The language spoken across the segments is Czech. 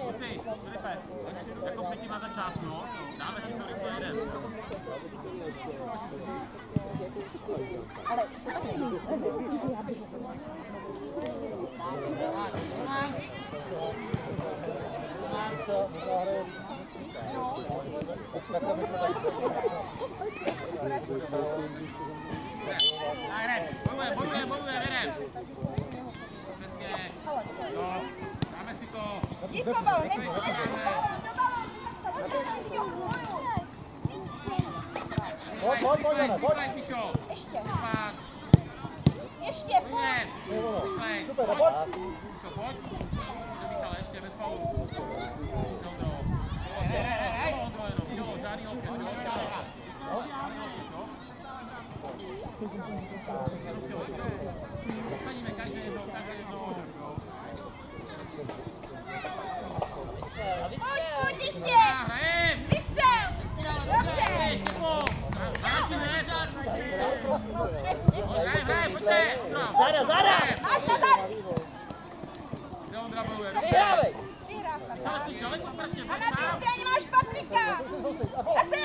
Kluci, Filipe, jako předtím na začátku, jo? Dáme si to rychle jeden. Bojuje, bojuje, bojuje, jdem. Přesně. Jo, dáme si to. Díkoval, nech, Pojď, pojď, pojď, Jana, pojď. Rychlej, Píšo. Ještě, Pán, ještě, pojď. pojď. Rychlej. Super, pojď. Píšo, pojď. Dobře, Michale, ještě bez faulu. Ondro. Jo, Ondro, jenom. Jo, žádný loket, jo. Žádný loket, jo. Zasadíme každý jedno, každý jedno. Pojď, pojď ještě. A hrajem. Vystřel. Dobře. Ještě po. Hráči, ne? Hrajem, hrajem, pojďte. Zada, zada! Máš na záda. Kde Ondra bojuje? Vyhrávej! Přihrávka. Ale jsi daleko strašně. A na té straně máš Patrika. Zase.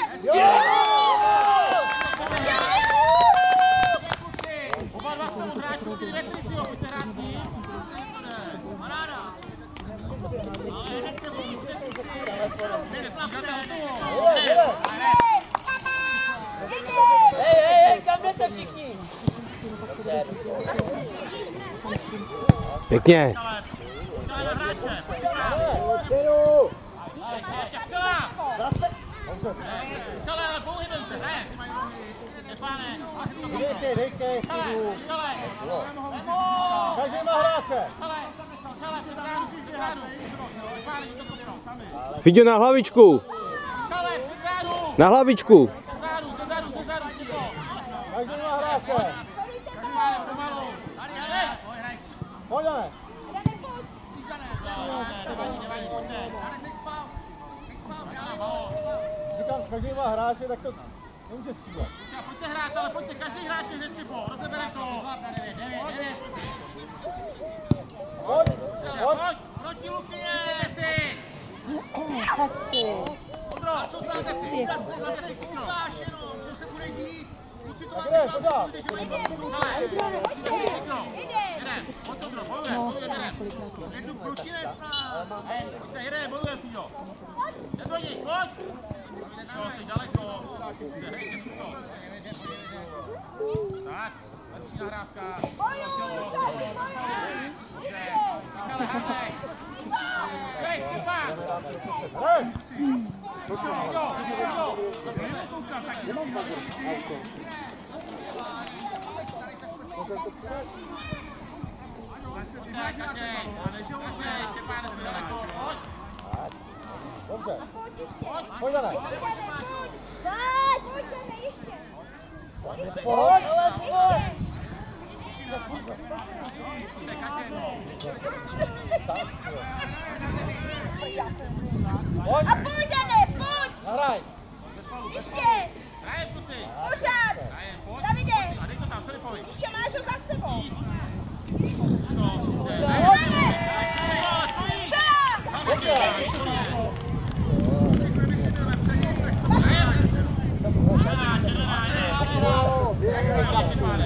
Oba dva spoluhráči, ty netrifí, jo, pojďte hrát tým. Paráda. Ale hned se pomůžte, kluci. Neslavte toho. Vidět. Hej, hej, hej, kam jdete všichni? Pěkně. Ale, pojďte na hráče, pojďte hrát. Ještě včela. Zase? Michale, ale pouhybem se, ne? Stefane. Dejkej, dejkej, chybu. Michale. Každý má hráče. Michale. Michale, před bránu, před bránu. Fidě na hlavičku. Na hlavičku. Každý má hráče. Tak to nemůže střílet. Pojďte hrát, ale pojďte, každý hráč je hned připo, rozebere to. Pojď, Pojď, proti Lukyně. Hezky. Ondro, co znáte si? Zase, zase koukáš jenom, co se bude dít. Kluci to máme pořád. když mají všechno. Jedem, pojď Ondro, bojuje, bojuje, jedem. Jednu proti nesná. Pojďte, jedem, bojuje, Pío. Jde do nich, pojď. Jo, ty daleko. Hej, to. Tak, lepší nahrávka. Michale, házej. Hej, Stefan. Hej. Jo, jo. Nekoukám taky. Pojďte, každej. Každej, Stefan, jsi daleko. Pojď. Dobře. Pojď, Jane. Tak, pojďte, ještě. Pojď. Ale pojď! Pojďte, každý jedno. Pojď. A pojď, Dane, pojď. Nahraj. Ještě. Hrajem, kluci. Pořád. Hrajem, pojď. Davide. A dej to tam, Filipovi. Ještě máš ho za sebou. No, dobře. Dane. stojí. Tak. Ještě.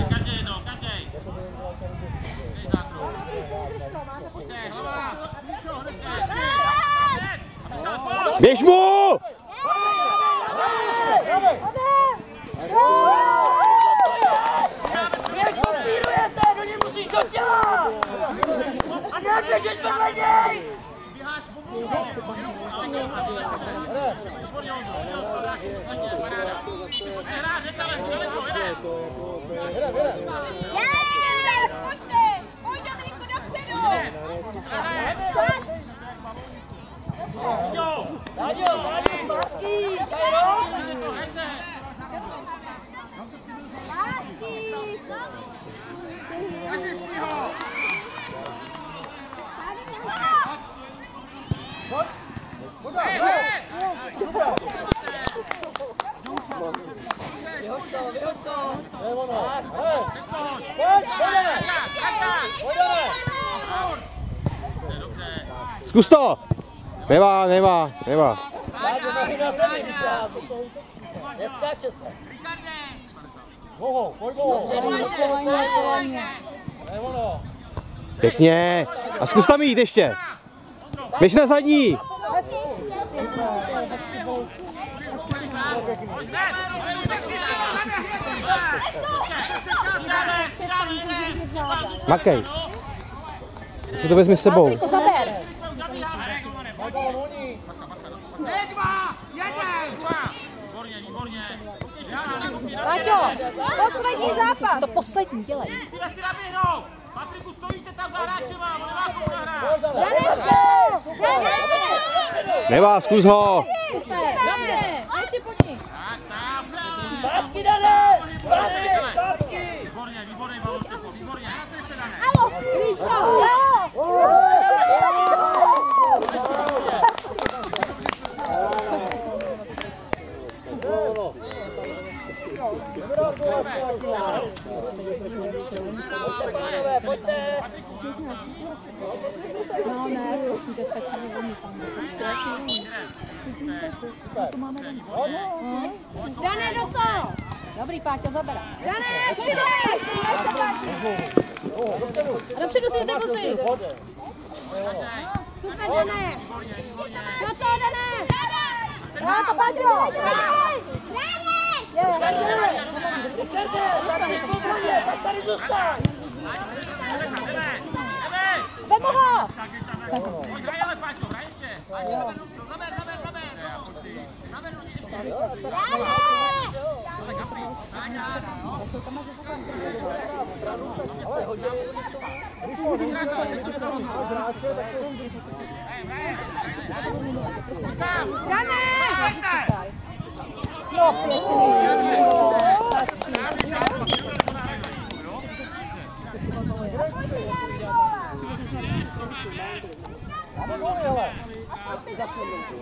Každý jedno, každý. Dej zákruh. Pojďte, hlava. Michal, pojď. Běž mu! Vy jak kopírujete, do něj musíš do těla! A ne běžet vedle něj! Běháš po Výborně, Ondro, udělal to, dáš to zadně, paráda. Nehrát, hned tam, daleko, jede. Yes, pojďte. Pojď, Dominiku, dopředu. Hraje. Jo. Dáďo, Dáďo, zpátky! Sajro! To hrajte. Každý svýho. Pojď. Pojď. Hej, Hej. hej. Super. Vyhoď to, vyhoď to! To je ono. Hej. Pojď. Pojď. Pojď, Jane. Tak, tak, tak. Pojď, Jane. Dobře, dobře. Zkus to! Nemá, nemá, nemá. Neskáče se. Dlouho, pojď dlouho. Pěkně. A zkus tam jít ještě. Běž na zadní. Makej. Si to vezmi s sebou. Výborně, výborně. Páťo, poslední zápas. To poslední, dělej. Musíme si naběhnout. Patriku, stojíte tam za hráčema, on nemá komu zahrát. Janečko! Janečko! Nemá, zkus ho. Dobře, ať ty po ní. Tak, sám. Zpátky, Dané! Zpátky! Výborně, výborně, výborně. Vracej se, Dané. Pojďte, pánové, pojďte! No ne, určitě stačí volný tam. Dané do toho! Dobrý, Páťo, zabere. Dané, přidej! A dopředu si jdete kluci. Super, Dané. Do toho, Dané. To, Páťo. Je. Ricarde, tady spokojně, tak tady zůstaň! Jdeme, jdeme. Vemu ho. Pojď, hraj, ale Páťo, hraj ještě. Zaber, zaber, zaber! Zaber do něj ještě! Dané. No, pěkný. Dáme góly, ale.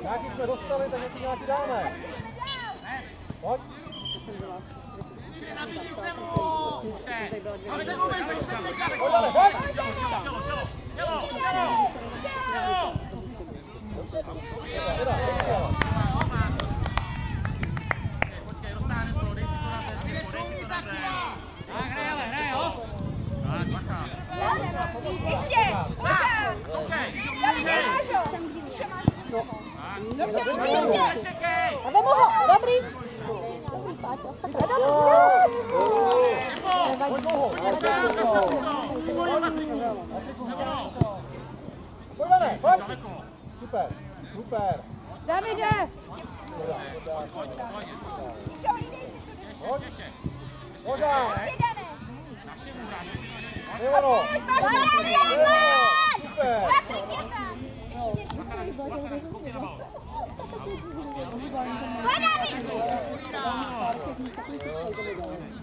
Nějaký jsme dostali, tak ještě nějaký dáme. Pojď. Nabídni se mu! Ale se mu veď! Pojď, ale, pojď. Tělo, tělo, tělo, tělo, tělo, tělo. Počkej, roztáhne to, dej si to na zem, dej si to na zem. Tak, hraj, ale, hraj, jo. Tak, bacha. Ještě. Koukej. Davide, máš ho. Dobře, Tak, ještě. Nečekej. A vemu ho. Dobrý. Dobrý, Páťo. Sakra, dobrý. Pojď dlouho. Výborně, Patriku. Pojď, Dané, pojď. Daleko. Super, super. Davide. Pojď. Pojď, dál. Milano. Milano. Super.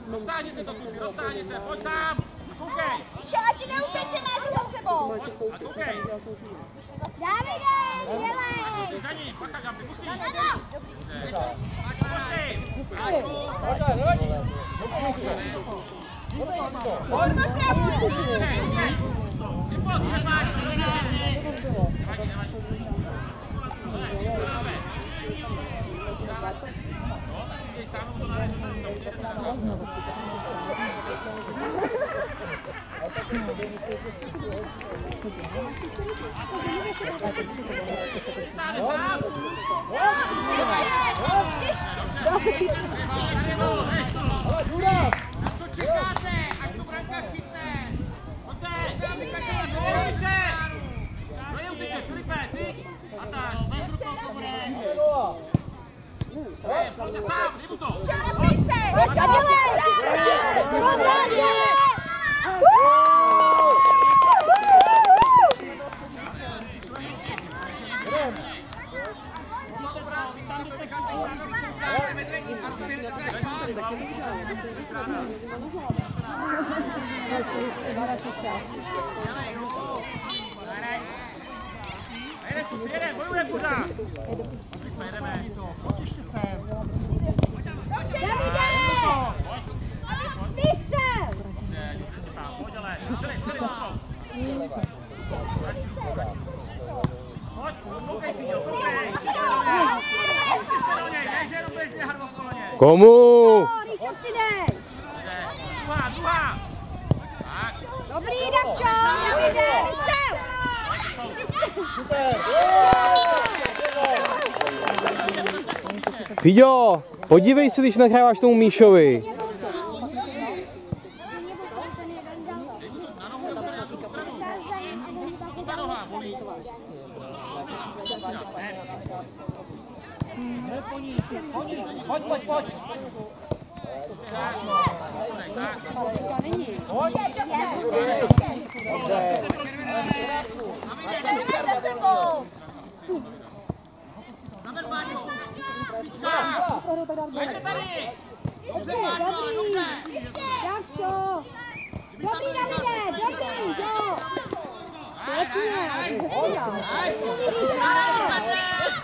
Roztáhněte to, kluci, roztáhněte, pojď sám. Koukej. Míšo, ať ti neuteče, máš za sebou. A koukej. Davide, dělej. Za ní, bacha, Gabi, musí. Dobře. Tá, tá, tá. Podej si Bene portiere, voi una cosa! Bene, bene. Oggi ci serve. Davide! Mister! Eh, ci fa, voglio lei. Dai, dai, dai. Komu? Ríšo, přidej. Druhá, druhá. Tak, Dobrý, Davčo, Davide, vystřel. Fiďo, podívej se, když nahráváš tomu Míšovi. Pojď, pojď, pojď. Jdeme se sebou. Naber, Máťo. Pojďte tady. Dobře, Máťo, dobře. Davčo. Dobrý, Davide, dobrý, jo. Pěkně.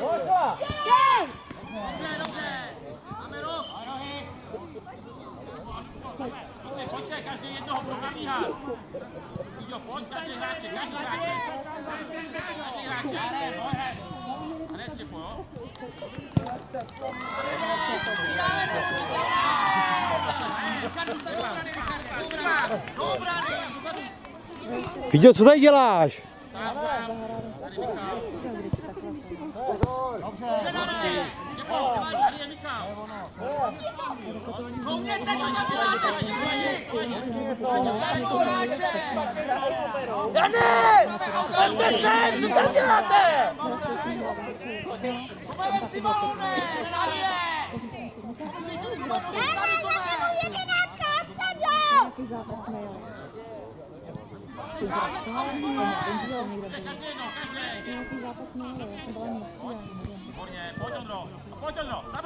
Pojď, Kla. Dej. Dobře, dobře. Máme roh. Pojďte, pojďte, každý Fiďo, co tady děláš? Těpo, tady je Michal. Koukněte, co tam děláte, všichni. Dajte hráče. Dani! Pojďte sem, co tam děláte? Pomalem si balóne. Tady je. Každý jedno, každý. Výborně, pojď Ondro, no pojď Ondro, zaber, zaber! Dobře, dobře Ondro, výborně bojovaný. Pojď ale, Michal.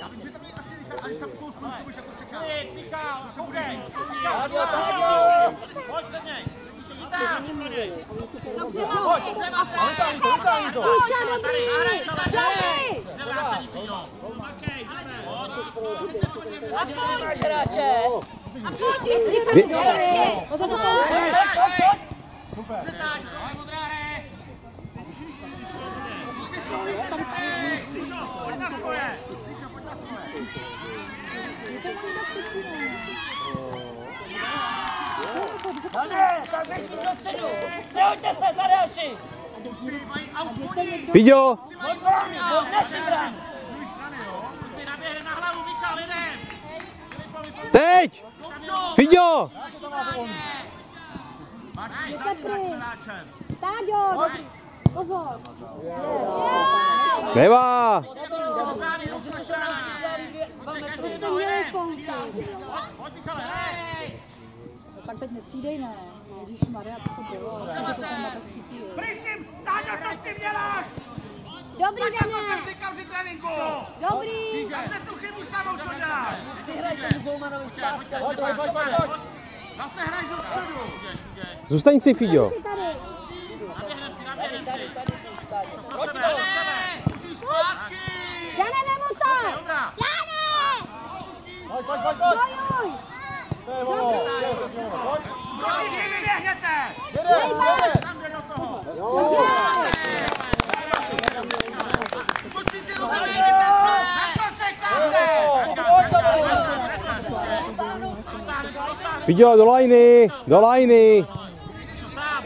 Já vím, že tam je asi Michal, ale tam kousku, to už jako čeká. Ty, Michal, koukej! Pojď před něj! Chytám! Dobře, máme. Vytáhni to, vytáhni to. Ríša, dobrý. Dobrý. Nevrácený, Fido. Makej, jdeme. Máš hráče. A pojď, Ríši. Pozor na to. Pojď na svoje! Pojď na svoje! Dani, tak běž mi dopředu. Přehoďte se, Tadeáši. Fiďo, Pojď brány, pojď naši brány. Táďo. Pozor. Správně, jdem! Tak teď nestřídej, ne. Ježíš Maria, to se bylo. Svítí. Prisím, Táďo, co s tím děláš? Dobrý, To jsem Dané. říkal při tréninku! Dobrý. Zase tu chybu samou, co děláš? Přihraj tomu golmanovi zpátky. Pojď, pojď, pojď, pojď, pojď. Zase hraješ do středu. Zůstaň si, tady. Naběhnem si, naběhnem si. Pojď, sebe, Dané. pro sebe. Musíš zpátky. Dané, vemu to. Ondra, Dané. Pojď, pojď, pojď, pojď. Bojuj. To je ono, to je to, pojď. všichni vyběhněte. Jede, jede. Tam jde do toho. Pojďte si rozeběhněte se. Na to čekáte. Pojď, pojď, Roztáhne to, roztáhne Fiďo, do lajny, do lajny. to sám.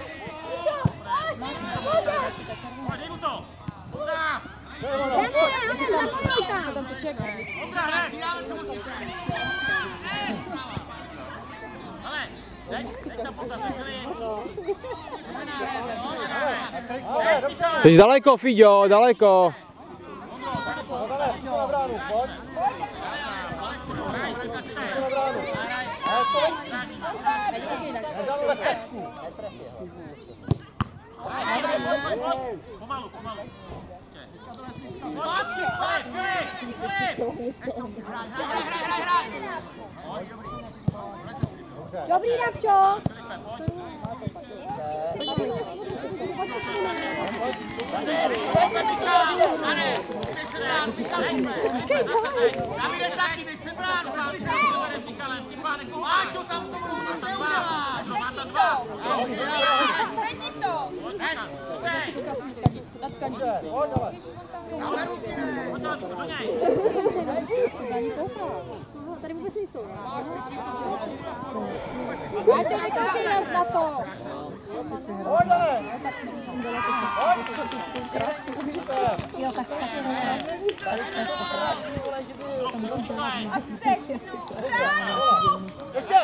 Lehečku. Pojď, pojď, pojď. Pomalu, pomalu. Zpátky, zpátky. Hraj, hraj, hraj, hraj. Dobrý, Davčo. Davide. Okej. Dobře, pojď ale. Pojď do do něj. Ani koukala. No, tady vůbec nejsou. Ať to nekoukej na to. Pojď ale. Jo, tak tak je Ještě.